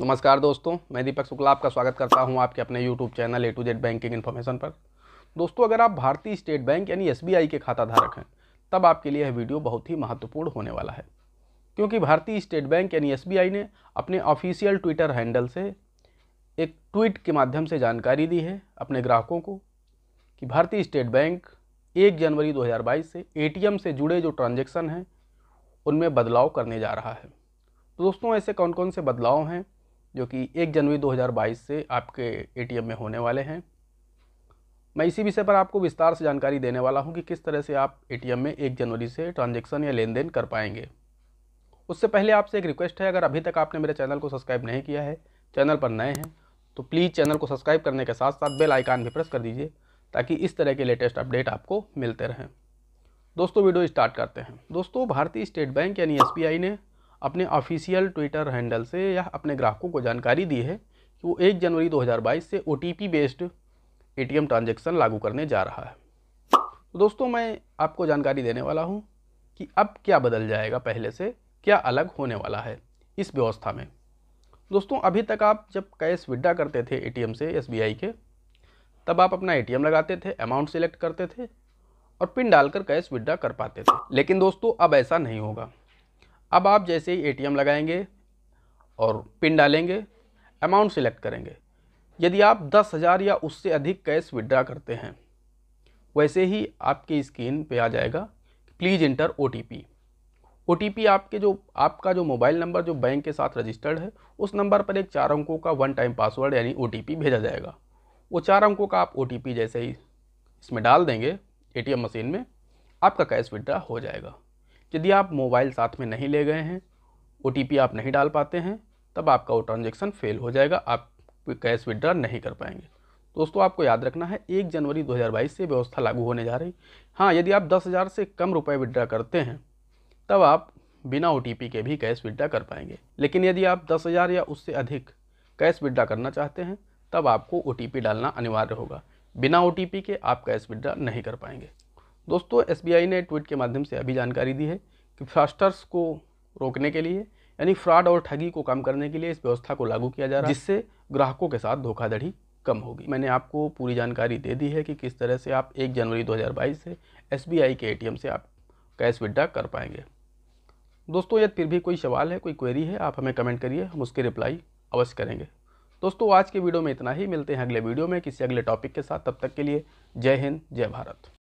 नमस्कार दोस्तों, मैं दीपक शुक्ला आपका स्वागत करता हूँ आपके अपने YouTube channel A to Z banking information पर। दोस्तों, अगर आप भारतीय स्टेट बैंक यानी एसबीआई के खाता धारक हैं, तब आपके लिए यह वीडियो बहुत ही महत्वपूर्ण होने वाला है। क्योंकि भारतीय स्टेट बैंक यानी एसबीआई ने अपने ऑफिशियल ट्विटर हैंडल से एक ट्वीट के माध्यम से जानकारी दी है अपने ग्राहकों को कि भारतीय स्टेट बैंक एक जनवरी 2022 से एटीएम से जुड़े जो ट्रांजेक्शन हैं, उनमें बदलाव करने जा रहा है। तो दोस्तों, ऐसे कौन कौन से बदलाव हैं? जो कि एक जनवरी 2022 से आपके एटीएम में होने वाले हैं। मैं इसी विषय पर आपको विस्तार से जानकारी देने वाला हूँ कि किस तरह से आप एटीएम में एक जनवरी से ट्रांजेक्शन या लेन देन कर पाएँगे। उससे पहले आपसे एक रिक्वेस्ट है, अगर अभी तक आपने मेरे चैनल को सब्सक्राइब नहीं किया है, चैनल पर नए हैं तो प्लीज़ चैनल को सब्सक्राइब करने के साथ साथ बेल आइकान भी प्रेस कर दीजिए, ताकि इस तरह के लेटेस्ट अपडेट आपको मिलते रहें। दोस्तों, वीडियो स्टार्ट करते हैं। दोस्तों, भारतीय स्टेट बैंक यानी एसबीआई ने अपने ऑफिशियल ट्विटर हैंडल से या अपने ग्राहकों को जानकारी दी है कि वो एक जनवरी 2022 से ओटीपी बेस्ड एटीएम ट्रांजैक्शन लागू करने जा रहा है। तो दोस्तों, मैं आपको जानकारी देने वाला हूँ कि अब क्या बदल जाएगा पहले से, क्या अलग होने वाला है इस व्यवस्था में। दोस्तों, अभी तक आप जब कैश विड्रा करते थे एटीएम से एसबीआई के, तब आप अपना एटीएम लगाते थे अमाउंट सिलेक्ट करते थे और पिन डालकर कैश विड्रा कर पाते थे। लेकिन दोस्तों, अब ऐसा नहीं होगा। अब आप जैसे ही एटीएम लगाएँगे और पिन डालेंगे अमाउंट सिलेक्ट करेंगे। यदि आप दस हज़ार या उससे अधिक कैश विड्रा करते हैं, वैसे ही आपकी स्क्रीन पे आ जाएगा प्लीज़ इंटर ओ टी आपके जो, आपका जो मोबाइल नंबर जो बैंक के साथ रजिस्टर्ड है, उस नंबर पर एक चार अंकों का वन टाइम पासवर्ड यानी ओ भेजा जाएगा। वो चार अंकों का आप ओटीपी जैसे ही इसमें डाल देंगे एटीएम मशीन में, आपका कैश विड्रा हो जाएगा। यदि आप मोबाइल साथ में नहीं ले गए हैं ओटीपी आप नहीं डाल पाते हैं, तब आपका वो ट्रांजेक्शन फेल हो जाएगा, आप कैश विड्रा नहीं कर पाएँगे। दोस्तों, आपको याद रखना है, एक जनवरी 2022 से व्यवस्था लागू होने जा रही। हाँ यदि आप दस हज़ार से कम रुपए विड्रा करते हैं, तब आप बिना ओटीपी के भी कैश विड्रा कर पाएँगे। लेकिन यदि आप दस हज़ार या उससे अधिक कैश विड्रा करना चाहते हैं, तब आपको ओटीपी डालना अनिवार्य होगा। बिना ओटीपी के आप कैश विड्रा नहीं कर पाएँगे। दोस्तों, एसबीआई ने ट्वीट के माध्यम से अभी जानकारी दी है कि फ्रास्टर्स को रोकने के लिए, यानी फ्रॉड और ठगी को कम करने के लिए इस व्यवस्था को लागू किया जा रहा है, जिससे ग्राहकों के साथ धोखाधड़ी कम होगी। मैंने आपको पूरी जानकारी दे दी है कि किस तरह से आप एक जनवरी 2022 से एसबीआई के एटीएम से आप कैश विड्रा कर पाएँगे। दोस्तों यदि फिर भी कोई सवाल है, कोई क्वेरी है, आप हमें कमेंट करिए, हम उसकी रिप्लाई अवश्य करेंगे। दोस्तों, आज के वीडियो में इतना ही, मिलते हैं अगले वीडियो में किसी अगले टॉपिक के साथ, तब तक के लिए जय हिंद, जय भारत।